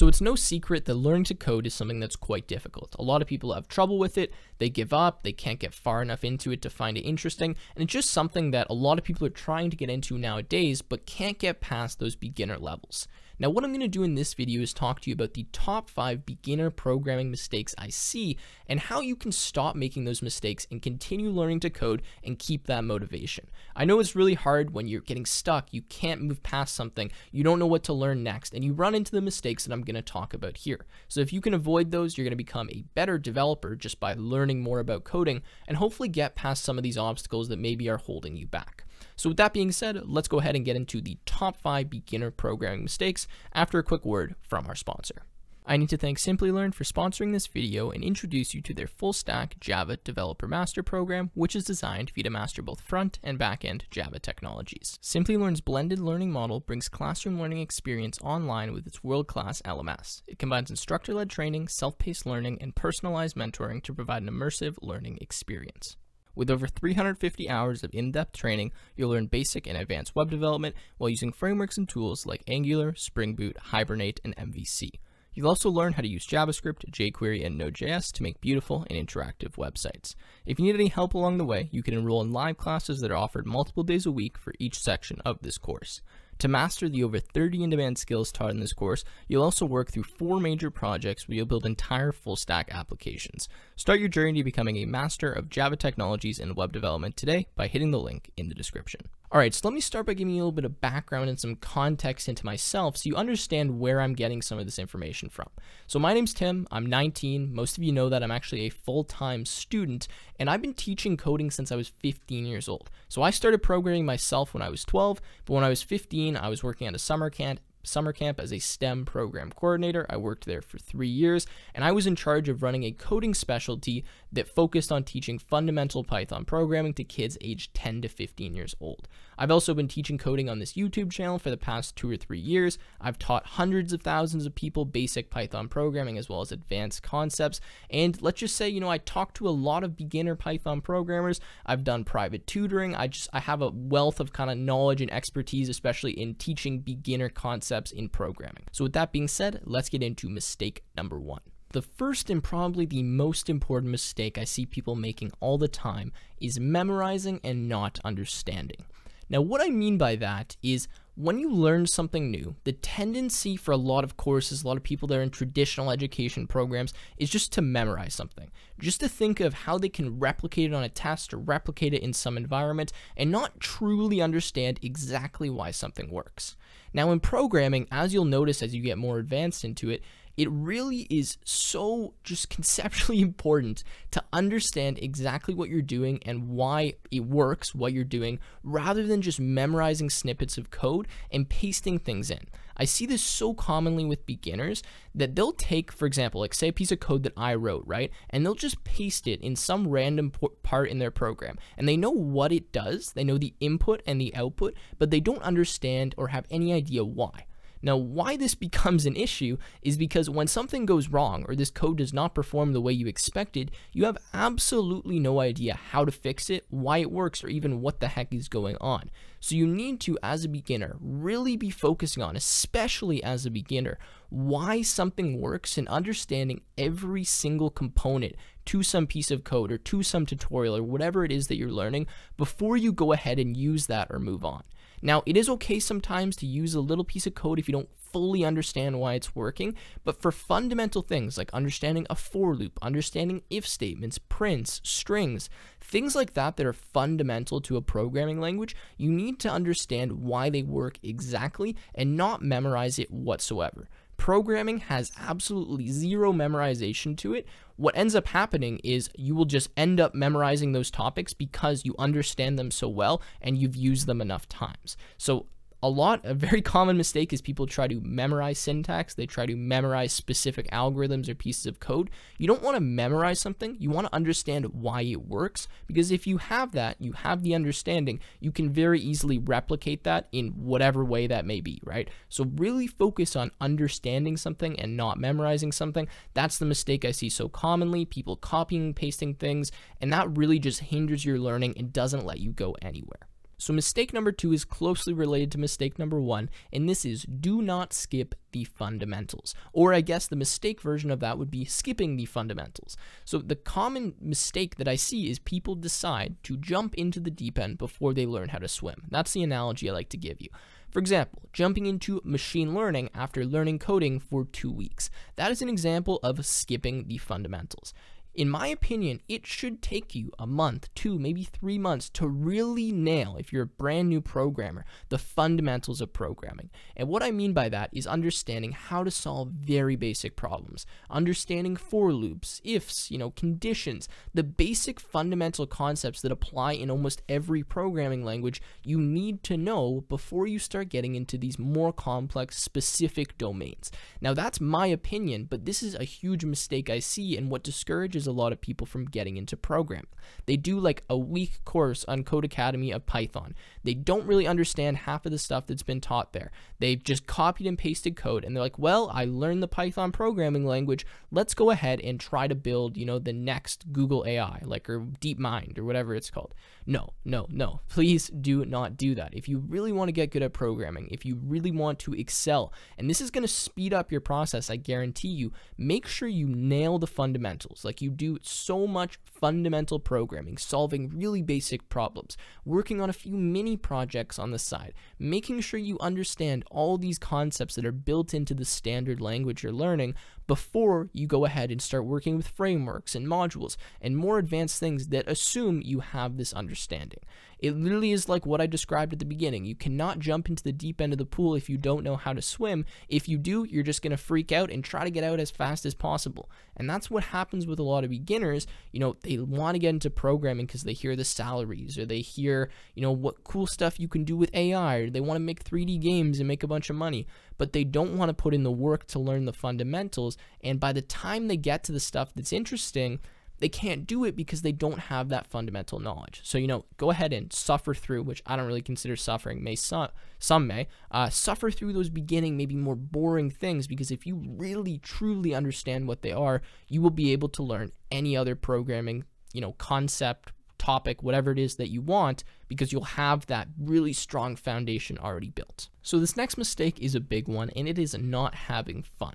So it's no secret that learning to code is something that's quite difficult. A lot of people have trouble with it, they give up, they can't get far enough into it to find it interesting, and it's just something that a lot of people are trying to get into nowadays but can't get past those beginner levels. Now what I'm going to do in this video is talk to you about the top 5 beginner programming mistakes I see and how you can stop making those mistakes and continue learning to code and keep that motivation. I know it's really hard when you're getting stuck, you can't move past something, you don't know what to learn next, and you run into the mistakes that I'm going to talk about here. So if you can avoid those, you're going to become a better developer just by learning more about coding and hopefully get past some of these obstacles that maybe are holding you back. So with that being said, let's go ahead and get into the top 5 beginner programming mistakes after a quick word from our sponsor. I need to thank Simplilearn for sponsoring this video and introduce you to their full stack Java Developer Master program, which is designed for you to master both front and back end Java technologies. Simplilearn's blended learning model brings classroom learning experience online with its world class LMS. It combines instructor led training, self paced learning, and personalized mentoring to provide an immersive learning experience. With over 350 hours of in-depth training, you'll learn basic and advanced web development while using frameworks and tools like Angular, Spring Boot, Hibernate, and MVC. You'll also learn how to use JavaScript, jQuery, and Node.js to make beautiful and interactive websites. If you need any help along the way, you can enroll in live classes that are offered multiple days a week for each section of this course. To master the over 30 in-demand skills taught in this course, you'll also work through four major projects where you'll build entire full-stack applications. Start your journey to becoming a master of Java technologies and web development today by hitting the link in the description. Alright, so let me start by giving you a little bit of background and some context into myself so you understand where I'm getting some of this information from. So my name's Tim, I'm 19, most of you know that I'm actually a full-time student, and I've been teaching coding since I was 15 years old. So I started programming myself when I was 12, but when I was 15, I was working at a summer camp summer camp as a STEM program coordinator. I worked there for three years, and I was in charge of running a coding specialty that focused on teaching fundamental Python programming to kids aged 10 to 15 years old. I've also been teaching coding on this YouTube channel for the past two or three years. I've taught hundreds of thousands of people basic Python programming as well as advanced concepts. And let's just say, you know, I talk to a lot of beginner Python programmers. I've done private tutoring. I just, I have a wealth of kind of knowledge and expertise, especially in teaching beginner concepts in programming. So with that being said, let's get into mistake number one. The first and probably the most important mistake I see people making all the time is memorizing and not understanding. Now, what I mean by that is when you learn something new, the tendency for a lot of courses, a lot of people that are in traditional education programs, is just to memorize something. Just to think of how they can replicate it on a test or replicate it in some environment and not truly understand exactly why something works. Now, in programming, as you'll notice as you get more advanced into it, it really is so just conceptually important to understand exactly what you're doing and why it works, what you're doing, rather than just memorizing snippets of code and pasting things in. I see this so commonly with beginners that they'll take, for example, like say a piece of code that I wrote, right? And they'll just paste it in some random part in their program. And they know what it does, they know the input and the output, but they don't understand or have any idea why. Now, why this becomes an issue is because when something goes wrong or this code does not perform the way you expected, you have absolutely no idea how to fix it, why it works, or even what the heck is going on. So you need to, as a beginner, really be focusing on, especially as a beginner, why something works and understanding every single component to some piece of code or to some tutorial or whatever it is that you're learning before you go ahead and use that or move on. Now, it is okay sometimes to use a little piece of code if you don't fully understand why it's working, but for fundamental things like understanding a for loop, understanding if statements, prints, strings, things like that that are fundamental to a programming language, you need to understand why they work exactly and not memorize it whatsoever. Programming has absolutely zero memorization to it. What ends up happening is you will just end up memorizing those topics because you understand them so well and you've used them enough times. So a lot, a very common mistake is people try to memorize syntax. They try to memorize specific algorithms or pieces of code. You don't want to memorize something. You want to understand why it works because if you have that, you have the understanding, you can very easily replicate that in whatever way that may be, right? So really focus on understanding something and not memorizing something. That's the mistake I see so commonly, people copying pasting things, and that really just hinders your learning and doesn't let you go anywhere. So mistake number two is closely related to mistake number one, and this is do not skip the fundamentals. Or I guess the mistake version of that would be skipping the fundamentals. So the common mistake that I see is people decide to jump into the deep end before they learn how to swim. That's the analogy I like to give you. For example, jumping into machine learning after learning coding for two weeks. That is an example of skipping the fundamentals. In my opinion, it should take you a month, two, maybe three months to really nail, if you're a brand new programmer, the fundamentals of programming. And what I mean by that is understanding how to solve very basic problems, understanding for loops, ifs, you know, conditions, the basic fundamental concepts that apply in almost every programming language you need to know before you start getting into these more complex, specific domains. Now, that's my opinion, but this is a huge mistake I see and what discourages a lot of people from getting into programming. They do like a week course on Codecademy of Python. They don't really understand half of the stuff that's been taught there. They've just copied and pasted code and they're like, well, I learned the Python programming language. Let's go ahead and try to build, you know, the next Google AI, like or DeepMind or whatever it's called. No, no, no. Please do not do that. If you really want to get good at programming, if you really want to excel, and this is going to speed up your process, I guarantee you, make sure you nail the fundamentals. Like you do so much fundamental programming, solving really basic problems, working on a few mini projects on the side, making sure you understand all these concepts that are built into the standard language you're learning before you go ahead and start working with frameworks and modules and more advanced things that assume you have this understanding. It literally is like what I described at the beginning. You cannot jump into the deep end of the pool if you don't know how to swim. If you do, you're just going to freak out and try to get out as fast as possible. And that's what happens with a lot of beginners. You know, they want to get into programming because they hear the salaries or they hear, you know, what cool stuff you can do with AI or they want to make 3D games and make a bunch of money, but they don't want to put in the work to learn the fundamentals. And by the time they get to the stuff that's interesting, they can't do it because they don't have that fundamental knowledge. So, you know, go ahead and suffer through, which I don't really consider suffering, may some, some may, uh, suffer through those beginning, maybe more boring things because if you really truly understand what they are, you will be able to learn any other programming, you know, concept, topic, whatever it is that you want, because you'll have that really strong foundation already built. So, this next mistake is a big one, and it is not having fun.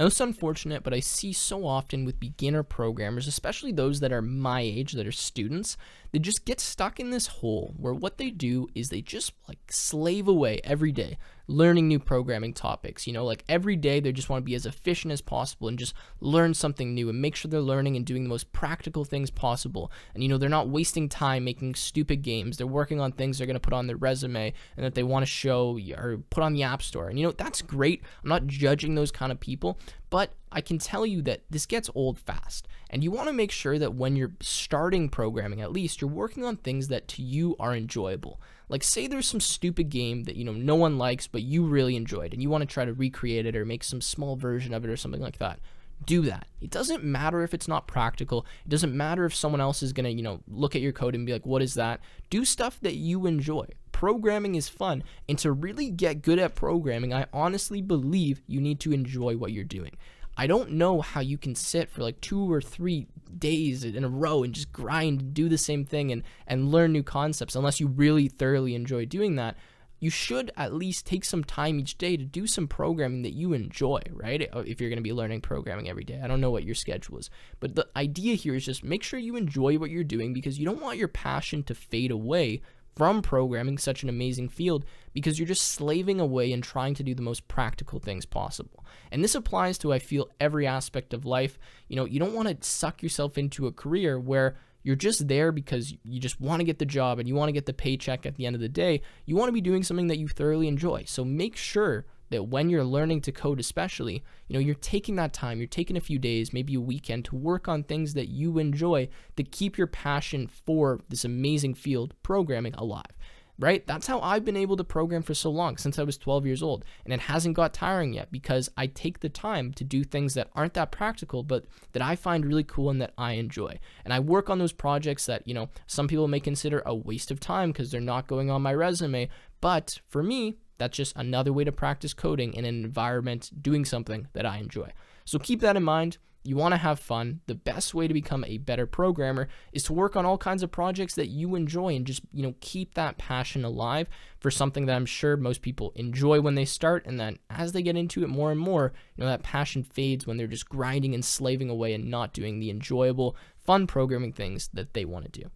Now, is unfortunate, but I see so often with beginner programmers, especially those that are my age, that are students, they just get stuck in this hole where what they do is they just like slave away every day learning new programming topics. You know, like every day they just want to be as efficient as possible and just learn something new and make sure they're learning and doing the most practical things possible. And, you know, they're not wasting time making stupid games. They're working on things they're going to put on their resume and that they want to show or put on the App Store. And, you know, that's great. I'm not judging those kind of people, but I can tell you that this gets old fast. And you want to make sure that when you're starting programming, at least, you're working on things that to you are enjoyable. Like say there's some stupid game that you know no one likes but you really enjoyed and you want to try to recreate it or make some small version of it or something like that. Do that. It doesn't matter if it's not practical. It doesn't matter if someone else is going to, you know, look at your code and be like, "What is that?" Do stuff that you enjoy programming is fun. And to really get good at programming, I honestly believe you need to enjoy what you're doing. I don't know how you can sit for like two or three days in a row and just grind and do the same thing and, and learn new concepts unless you really thoroughly enjoy doing that. You should at least take some time each day to do some programming that you enjoy, right? Uh, if you're going to be learning programming every day. I don't know what your schedule is, but the idea here is just make sure you enjoy what you're doing because you don't want your passion to fade away from programming such an amazing field because you're just slaving away and trying to do the most practical things possible. And this applies to, I feel, every aspect of life. You know, you don't want to suck yourself into a career where you're just there because you just want to get the job and you want to get the paycheck at the end of the day. You want to be doing something that you thoroughly enjoy. So make sure that when you're learning to code especially you know you're taking that time you're taking a few days maybe a weekend to work on things that you enjoy to keep your passion for this amazing field programming alive right? That's how i've been able to program for so long since i was 12 years old and it hasn't got tiring yet because i take the time to do things that aren't that practical but that i find really cool and that i enjoy. And i work on those projects that you know some people may consider a waste of time because they're not going on my resume but for me that's just another way to practice coding in an environment doing something that I enjoy. So keep that in mind. You want to have fun. The best way to become a better programmer is to work on all kinds of projects that you enjoy and just, you know, keep that passion alive for something that I'm sure most people enjoy when they start and then as they get into it more and more, you know, that passion fades when they're just grinding and slaving away and not doing the enjoyable, fun programming things that they want to do.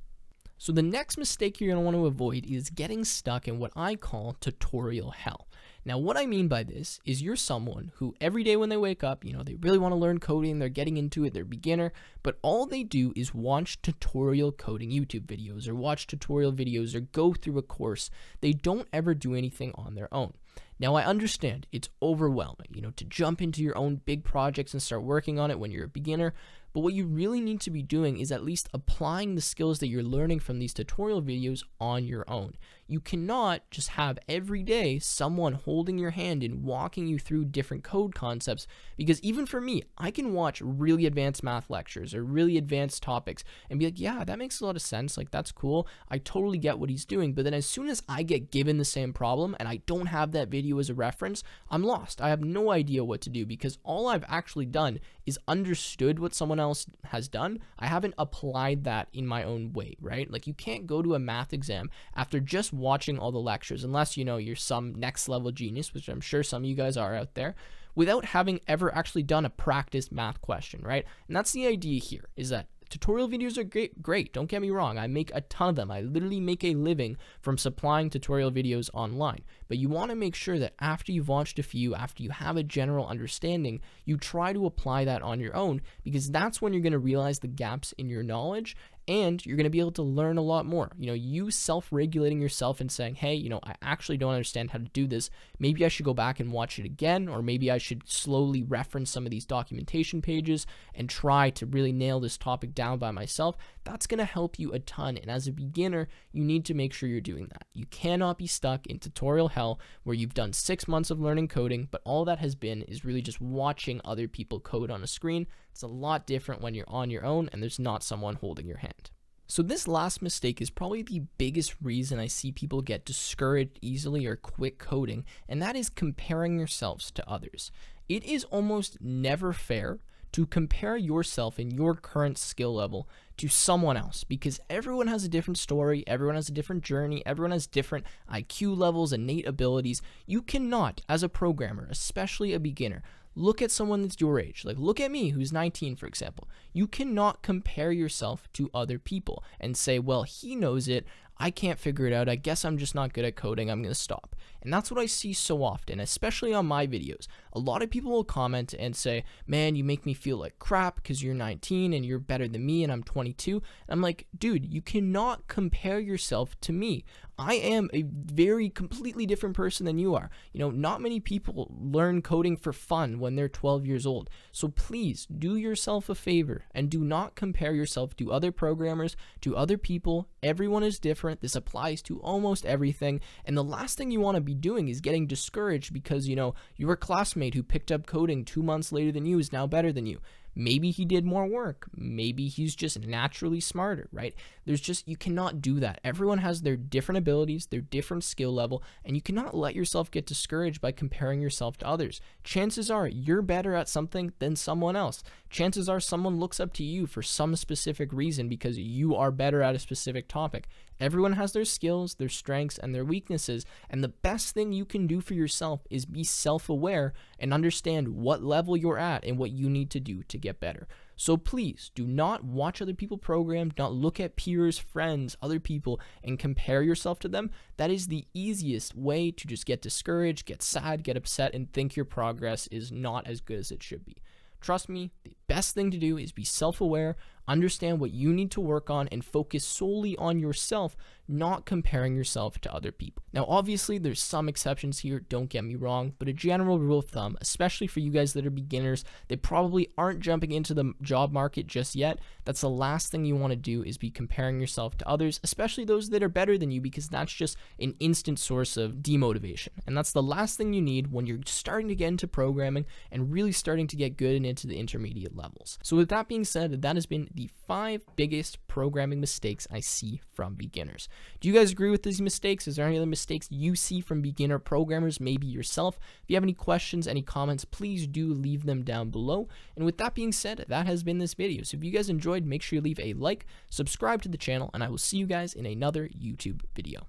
So the next mistake you're going to want to avoid is getting stuck in what I call tutorial hell. Now, what I mean by this is you're someone who every day when they wake up, you know, they really want to learn coding, they're getting into it, they're a beginner, but all they do is watch tutorial coding YouTube videos or watch tutorial videos or go through a course. They don't ever do anything on their own. Now, I understand it's overwhelming, you know, to jump into your own big projects and start working on it when you're a beginner, but what you really need to be doing is at least applying the skills that you're learning from these tutorial videos on your own. You cannot just have every day someone holding your hand and walking you through different code concepts because even for me, I can watch really advanced math lectures or really advanced topics and be like, yeah, that makes a lot of sense. Like, that's cool. I totally get what he's doing. But then as soon as I get given the same problem and I don't have that video as a reference, I'm lost. I have no idea what to do because all I've actually done is understood what someone else has done. I haven't applied that in my own way, right? Like, you can't go to a math exam after just watching all the lectures, unless you know you're some next level genius, which I'm sure some of you guys are out there, without having ever actually done a practice math question, right? And that's the idea here is that tutorial videos are great great don't get me wrong i make a ton of them. I literally make a living from supplying tutorial videos online. But you want to make sure that after you've watched a few after you have a general understanding you try to apply that on your own because that's when you're going to realize the gaps in your knowledge and you're going to be able to learn a lot more. You know, you self regulating yourself and saying, hey, you know, I actually don't understand how to do this. Maybe I should go back and watch it again, or maybe I should slowly reference some of these documentation pages and try to really nail this topic down by myself. That's going to help you a ton. And as a beginner, you need to make sure you're doing that. You cannot be stuck in tutorial hell where you've done six months of learning coding, but all that has been is really just watching other people code on a screen. It's a lot different when you're on your own and there's not someone holding your hand. So, this last mistake is probably the biggest reason I see people get discouraged easily or quit coding, and that is comparing yourselves to others. It is almost never fair to compare yourself and your current skill level to someone else because everyone has a different story, everyone has a different journey, everyone has different IQ levels, innate abilities. You cannot, as a programmer, especially a beginner, look at someone that's your age. Like, look at me, who's 19, for example. You cannot compare yourself to other people and say, well, he knows it. I can't figure it out. I guess I'm just not good at coding. I'm going to stop. And that's what I see so often, especially on my videos. A lot of people will comment and say, Man, you make me feel like crap because you're 19 and you're better than me and I'm 22. And I'm like, Dude, you cannot compare yourself to me. I am a very completely different person than you are. You know, not many people learn coding for fun when they're 12 years old. So please do yourself a favor and do not compare yourself to other programmers, to other people. Everyone is different. This applies to almost everything. And the last thing you want to be doing is getting discouraged because, you know, your classmate who picked up coding two months later than you is now better than you. Maybe he did more work. Maybe he's just naturally smarter, right? There's just, you cannot do that. Everyone has their different abilities, their different skill level, and you cannot let yourself get discouraged by comparing yourself to others. Chances are you're better at something than someone else. Chances are someone looks up to you for some specific reason because you are better at a specific topic. Everyone has their skills, their strengths, and their weaknesses, and the best thing you can do for yourself is be self aware and understand what level you're at and what you need to do to get better. So please do not watch other people program, not look at peers, friends, other people, and compare yourself to them. That is the easiest way to just get discouraged, get sad, get upset, and think your progress is not as good as it should be. Trust me, the best thing to do is be self aware, understand what you need to work on, and focus solely on yourself, not comparing yourself to other people. Now, obviously, there's some exceptions here, don't get me wrong, but a general rule of thumb, especially for you guys that are beginners, they probably aren't jumping into the job market just yet. That's the last thing you want to do is be comparing yourself to others, especially those that are better than you, because that's just an instant source of demotivation. And that's the last thing you need when you're starting to get into programming and really starting to get good and into the intermediate levels. So with that being said, that has been the five biggest programming mistakes I see from beginners. Do you guys agree with these mistakes? Is there any other mistakes you see from beginner programmers, maybe yourself? If you have any questions, any comments, please do leave them down below. And with that being said, that has been this video. So if you guys enjoyed, make sure you leave a like, subscribe to the channel, and I will see you guys in another YouTube video.